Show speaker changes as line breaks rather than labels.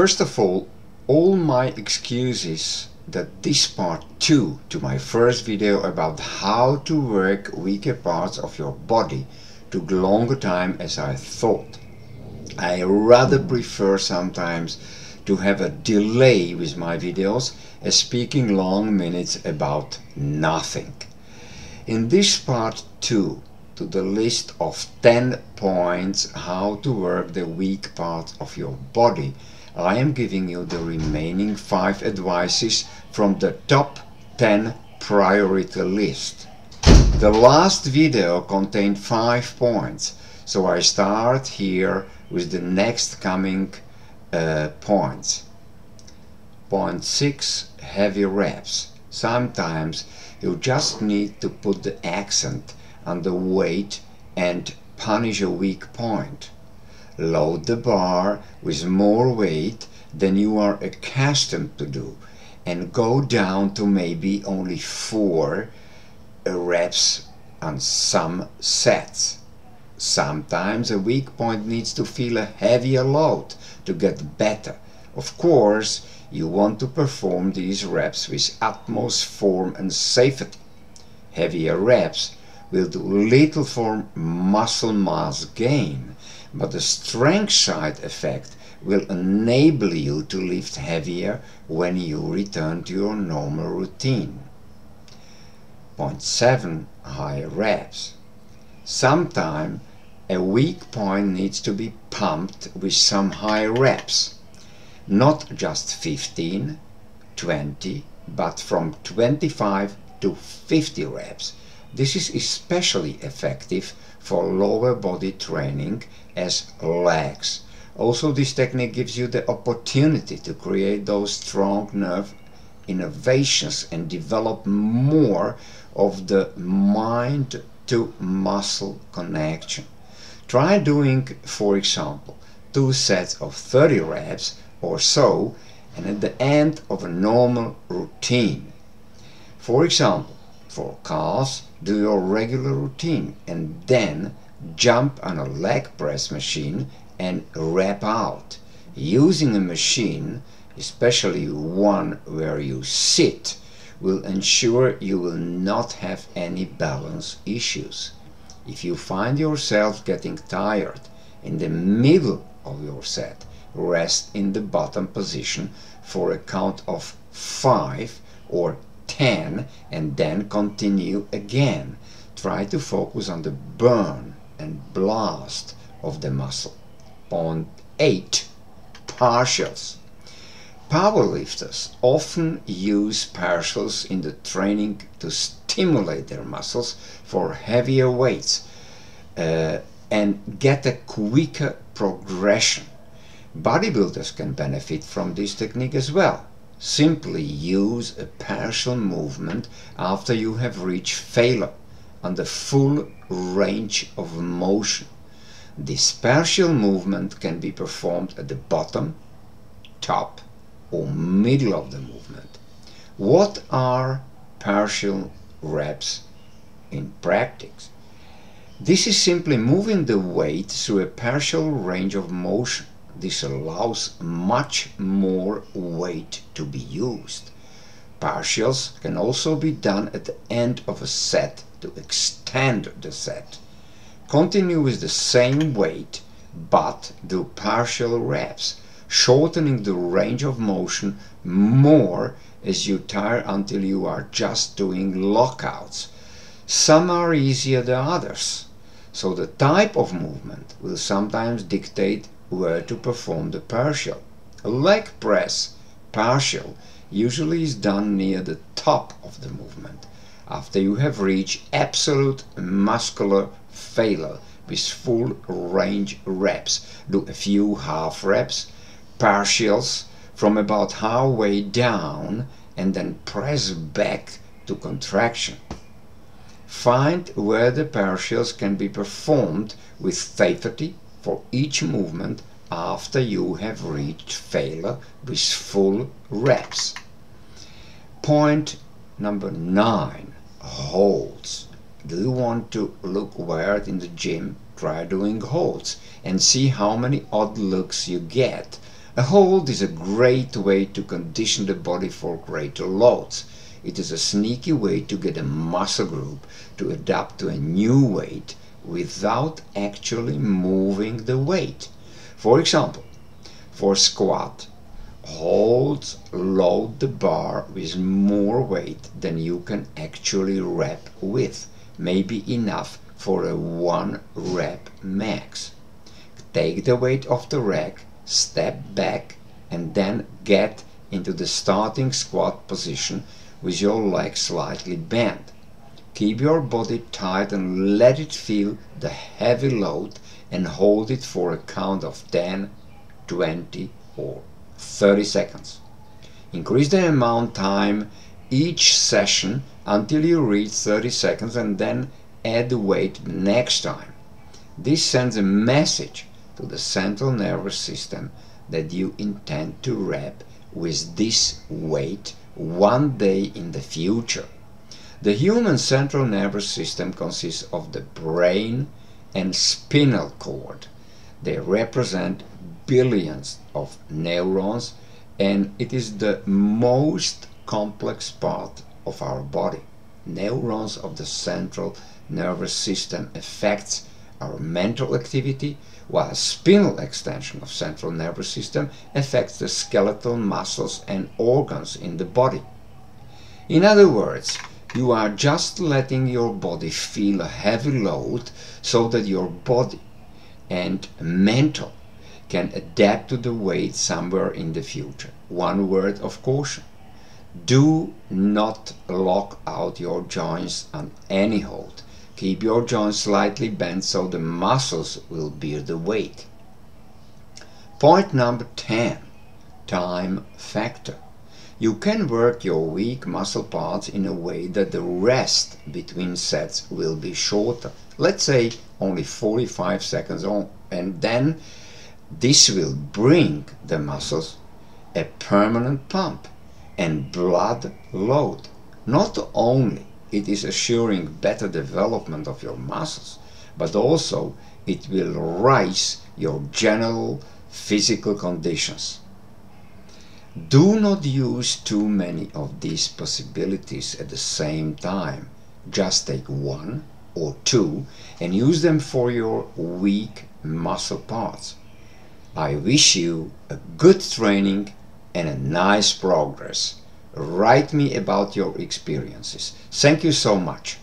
First of all, all my excuses that this part 2 to my first video about how to work weaker parts of your body took longer time as I thought. I rather prefer sometimes to have a delay with my videos as speaking long minutes about nothing. In this part 2 to the list of 10 points how to work the weak parts of your body I am giving you the remaining 5 advices from the top 10 priority list. The last video contained 5 points so I start here with the next coming uh, points. Point 6 heavy reps. Sometimes you just need to put the accent on the weight and punish a weak point. Load the bar with more weight than you are accustomed to do and go down to maybe only 4 reps on some sets. Sometimes a weak point needs to feel a heavier load to get better. Of course, you want to perform these reps with utmost form and safety. Heavier reps will do little for muscle mass gain, but the strength side effect will enable you to lift heavier when you return to your normal routine. Point 7 high reps. Sometimes a weak point needs to be pumped with some high reps. Not just 15, 20, but from 25 to 50 reps. This is especially effective for lower body training as legs. Also this technique gives you the opportunity to create those strong nerve innervations and develop more of the mind to muscle connection. Try doing, for example, two sets of 30 reps or so and at the end of a normal routine. For example, for calves, do your regular routine and then jump on a leg press machine and rep out. Using a machine, especially one where you sit, will ensure you will not have any balance issues. If you find yourself getting tired in the middle of your set, rest in the bottom position for a count of 5 or 10 and then continue again. Try to focus on the burn and blast of the muscle. Point 8. Partials. Powerlifters often use partials in the training to stimulate their muscles for heavier weights uh, and get a quicker progression. Bodybuilders can benefit from this technique as well. Simply use a partial movement after you have reached failure on the full range of motion. This partial movement can be performed at the bottom, top or middle of the movement. What are partial reps in practice? This is simply moving the weight through a partial range of motion. This allows much more weight to be used. Partials can also be done at the end of a set to extend the set. Continue with the same weight but do partial reps shortening the range of motion more as you tire until you are just doing lockouts. Some are easier than others, so the type of movement will sometimes dictate where to perform the partial. A leg press partial usually is done near the top of the movement, after you have reached absolute muscular failure with full range reps. Do a few half reps partials from about halfway down and then press back to contraction. Find where the partials can be performed with safety for each movement after you have reached failure with full reps. Point number 9. Holds. Do you want to look weird in the gym? Try doing holds and see how many odd looks you get A hold is a great way to condition the body for greater loads. It is a sneaky way to get a muscle group to adapt to a new weight without actually moving the weight. For example, for squat, hold load the bar with more weight than you can actually rep with, maybe enough for a one rep max. Take the weight off the rack, step back and then get into the starting squat position with your legs slightly bent. Keep your body tight and let it feel the heavy load and hold it for a count of 10, 20 or 30 seconds. Increase the amount time each session until you reach 30 seconds and then add the weight next time. This sends a message to the central nervous system that you intend to rep with this weight one day in the future. The human central nervous system consists of the brain and spinal cord. They represent billions of neurons and it is the most complex part of our body. Neurons of the central nervous system affects our mental activity, while spinal extension of central nervous system affects the skeletal muscles and organs in the body. In other words, you are just letting your body feel a heavy load so that your body and mental can adapt to the weight somewhere in the future. One word of caution. Do not lock out your joints on any hold. Keep your joints slightly bent so the muscles will bear the weight. Point number 10. Time factor. You can work your weak muscle parts in a way that the rest between sets will be shorter. Let's say only 45 seconds on and then this will bring the muscles a permanent pump and blood load. Not only it is assuring better development of your muscles, but also it will raise your general physical conditions. Do not use too many of these possibilities at the same time. Just take one or two and use them for your weak muscle parts. I wish you a good training and a nice progress write me about your experiences. Thank you so much.